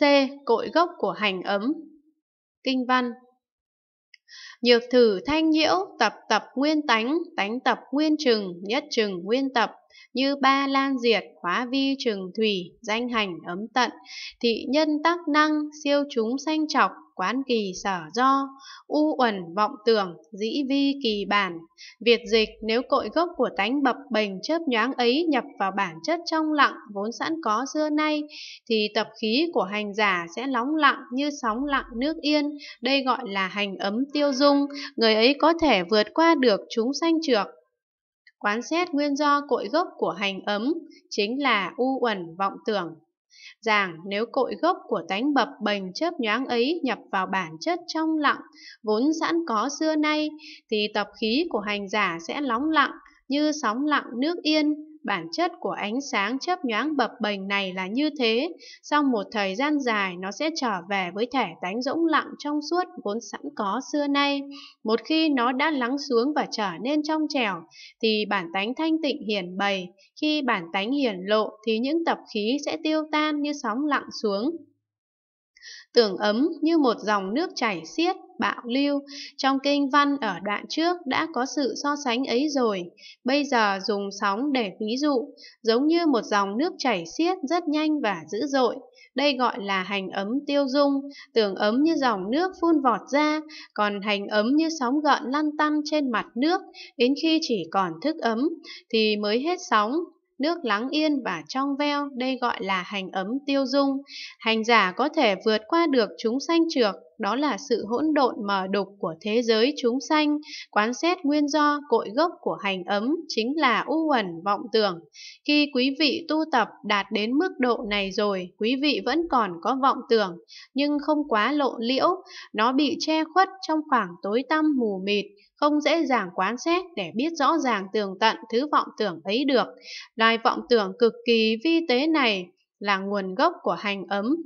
C. Cội gốc của hành ấm Kinh văn Nhược thử thanh nhiễu, tập tập nguyên tánh, tánh tập nguyên trừng, nhất trừng nguyên tập, như ba lan diệt, hóa vi trừng thủy, danh hành ấm tận, thị nhân tác năng, siêu chúng sanh trọc, quán kỳ sở do, u uẩn vọng tưởng, dĩ vi kỳ bản. Việt dịch nếu cội gốc của tánh bập bềnh chớp nhoáng ấy nhập vào bản chất trong lặng vốn sẵn có xưa nay, thì tập khí của hành giả sẽ nóng lặng như sóng lặng nước yên. Đây gọi là hành ấm tiêu dung, người ấy có thể vượt qua được chúng sanh trược. Quán xét nguyên do cội gốc của hành ấm chính là u uẩn vọng tưởng. Rằng nếu cội gốc của tánh bập bềnh chớp nhoáng ấy nhập vào bản chất trong lặng, vốn sẵn có xưa nay, thì tập khí của hành giả sẽ lóng lặng như sóng lặng nước yên, Bản chất của ánh sáng chớp nhoáng bập bềnh này là như thế, sau một thời gian dài nó sẽ trở về với thể tánh rỗng lặng trong suốt vốn sẵn có xưa nay. Một khi nó đã lắng xuống và trở nên trong trẻo, thì bản tánh thanh tịnh hiển bày. Khi bản tánh hiển lộ thì những tập khí sẽ tiêu tan như sóng lặng xuống tưởng ấm như một dòng nước chảy xiết, bạo lưu. Trong kinh văn ở đoạn trước đã có sự so sánh ấy rồi. Bây giờ dùng sóng để ví dụ, giống như một dòng nước chảy xiết rất nhanh và dữ dội. Đây gọi là hành ấm tiêu dung, tưởng ấm như dòng nước phun vọt ra, còn hành ấm như sóng gợn lăn tăn trên mặt nước, đến khi chỉ còn thức ấm thì mới hết sóng, nước lắng yên và trong veo, đây gọi là hành ấm tiêu dung. Hành giả có thể vượt qua được chúng sanh trược, đó là sự hỗn độn mờ đục của thế giới chúng sanh. Quán xét nguyên do, cội gốc của hành ấm chính là u uẩn vọng tưởng. Khi quý vị tu tập đạt đến mức độ này rồi, quý vị vẫn còn có vọng tưởng, nhưng không quá lộ liễu, nó bị che khuất trong khoảng tối tăm mù mịt, không dễ dàng quán xét để biết rõ ràng tường tận thứ vọng tưởng ấy được. Loài vọng tưởng cực kỳ vi tế này là nguồn gốc của hành ấm,